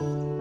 Bye.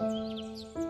Música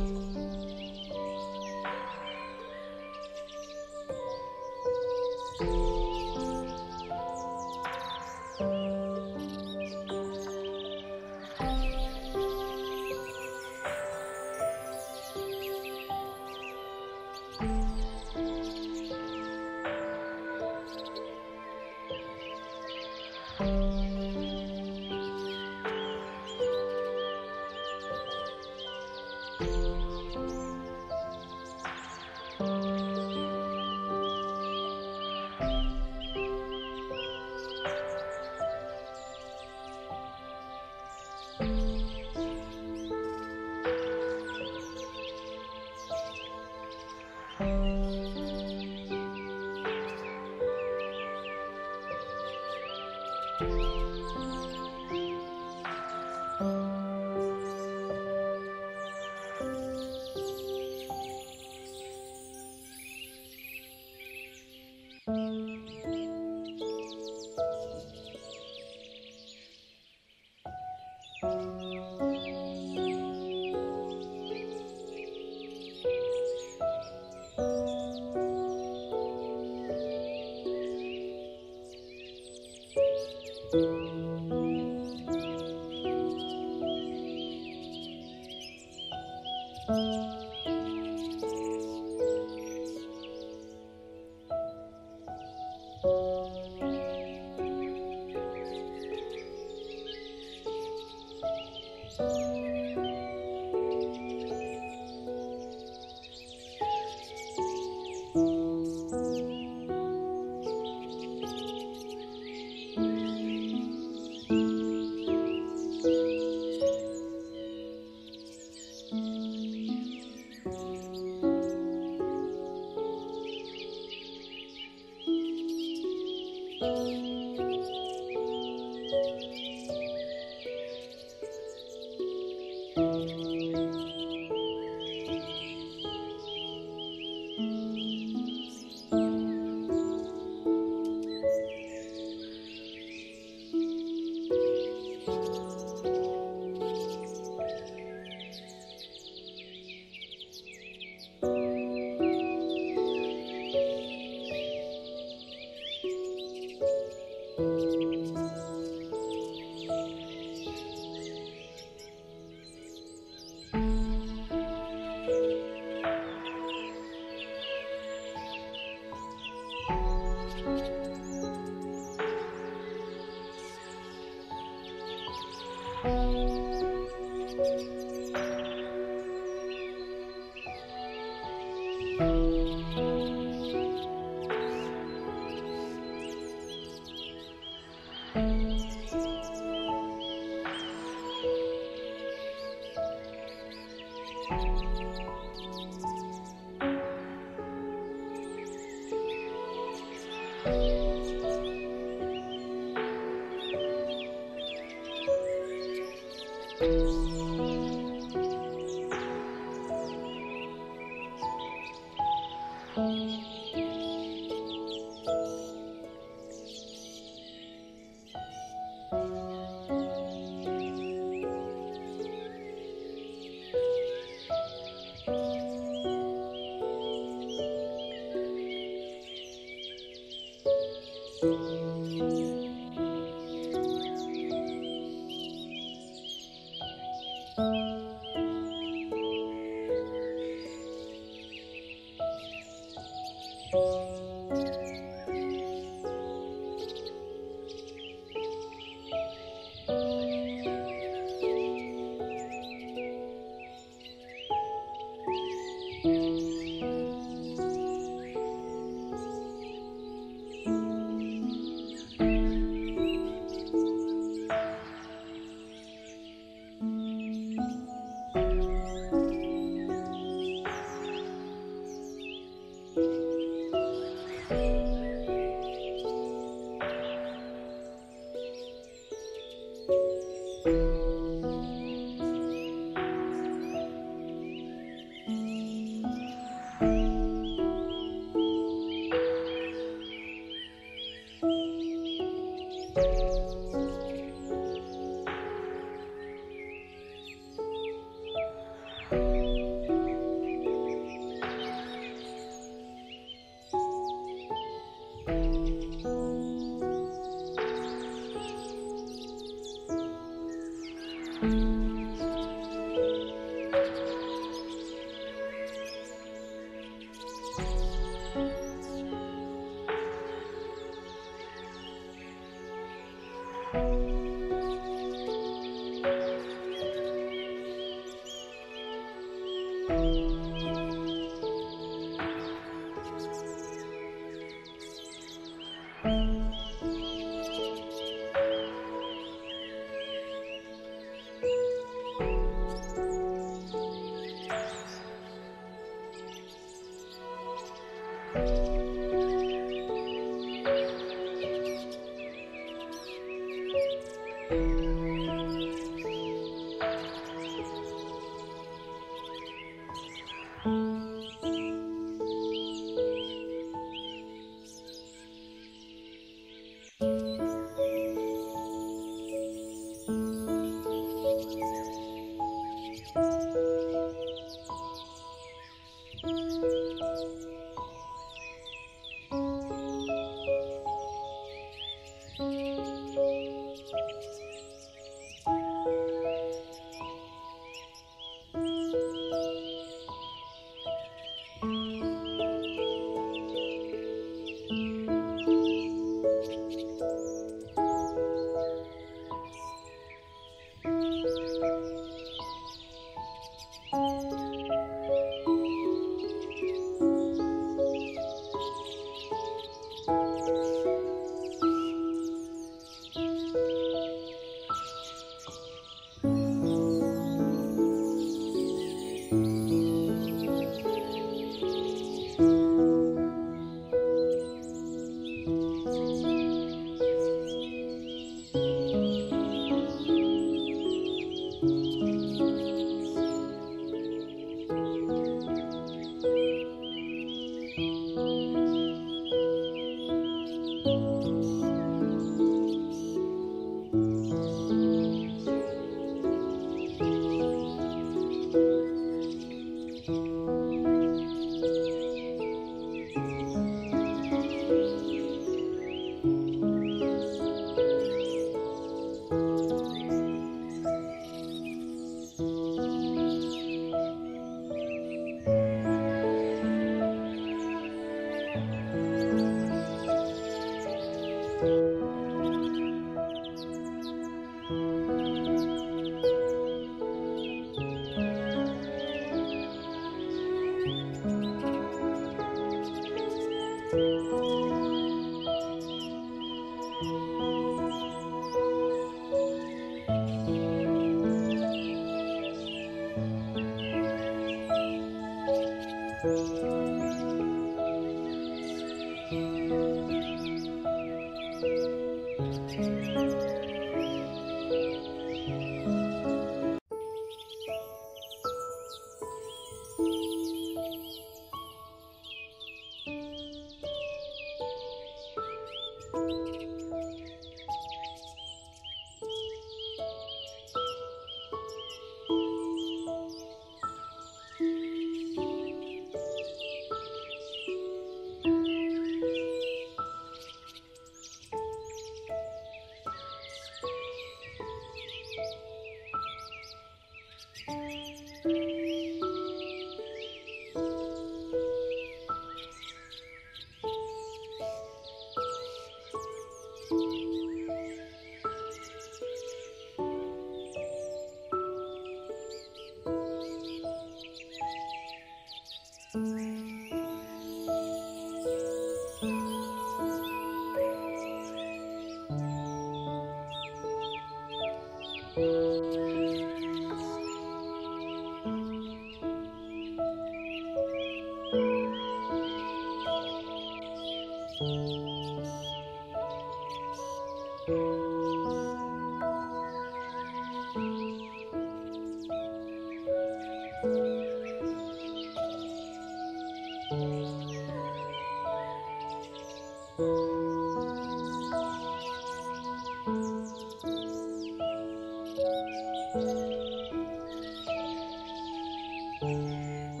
Música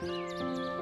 Música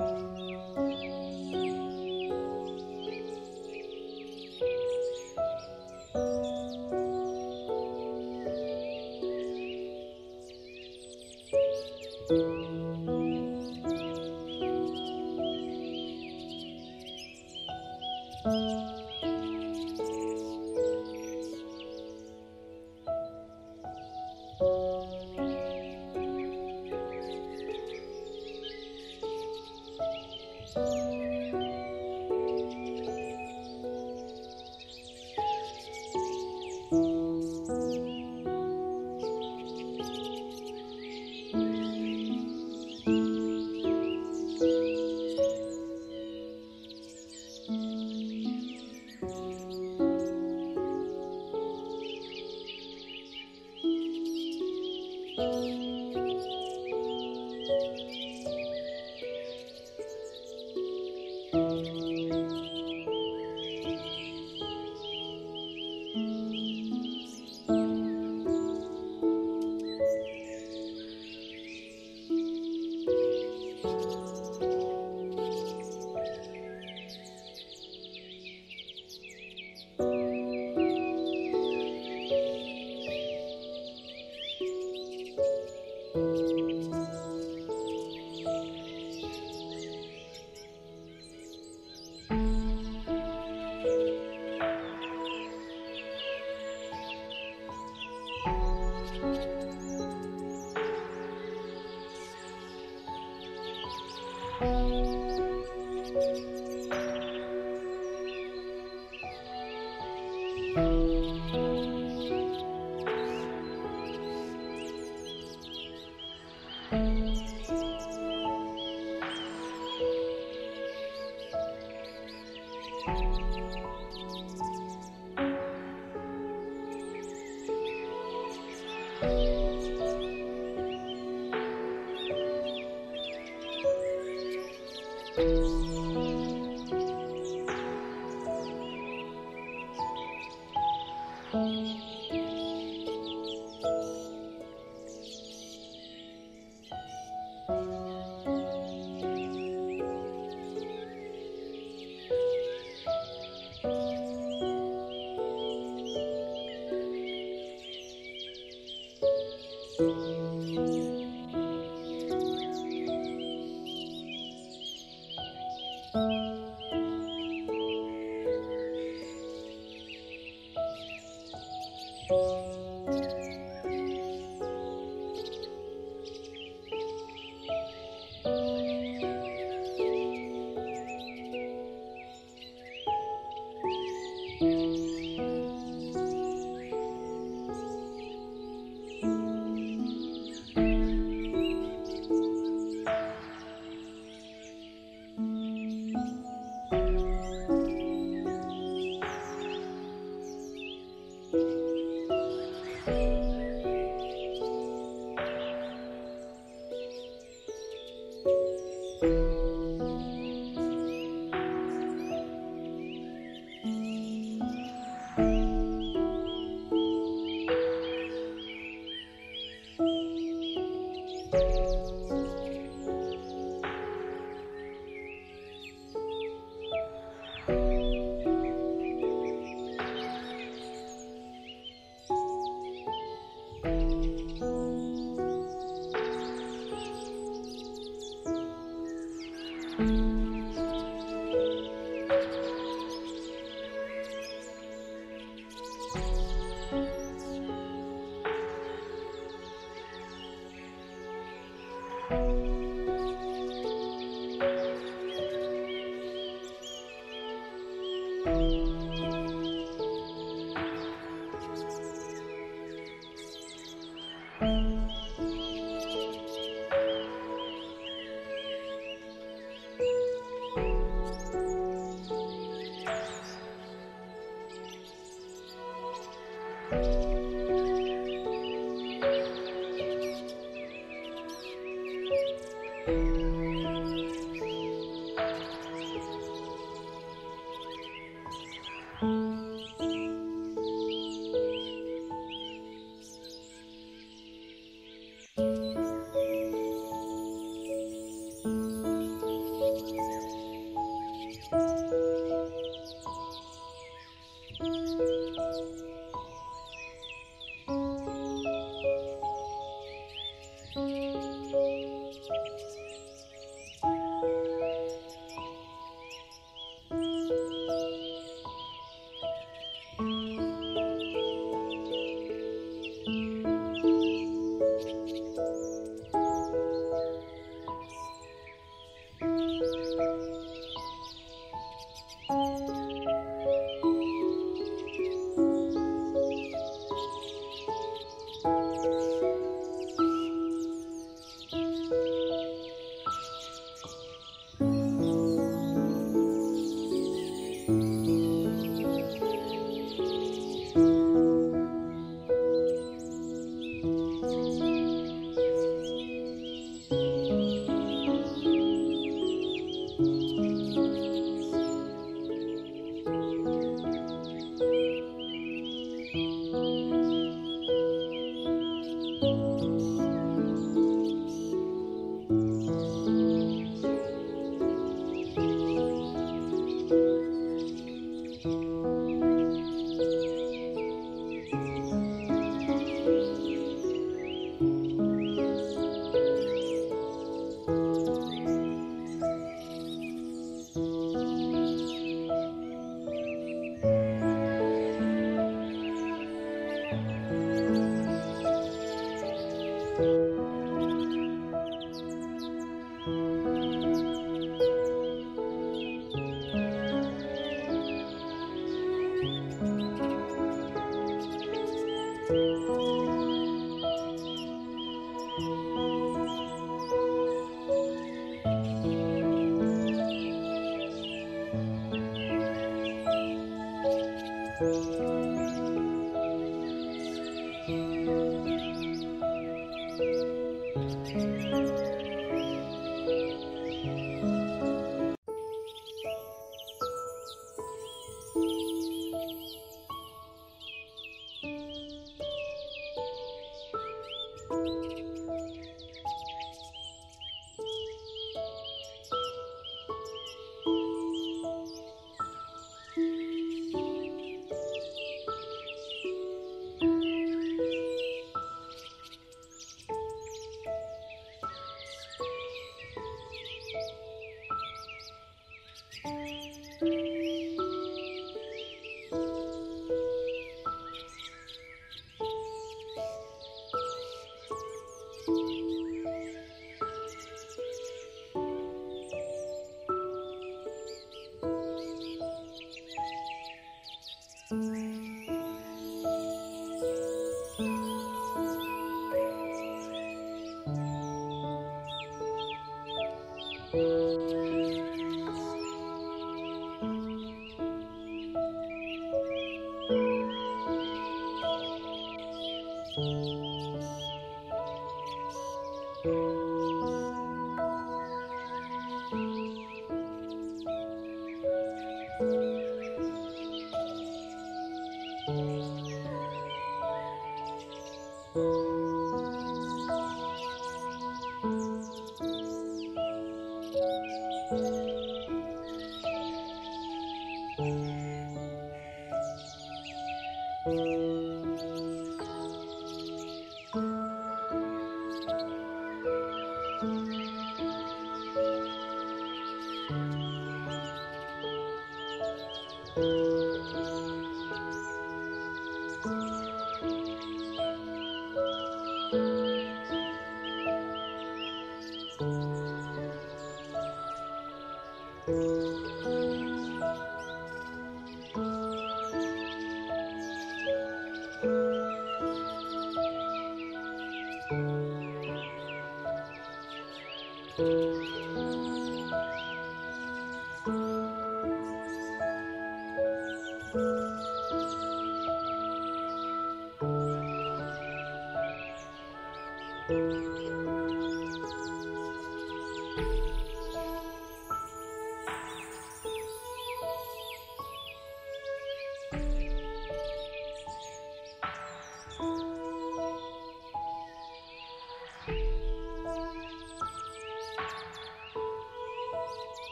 Música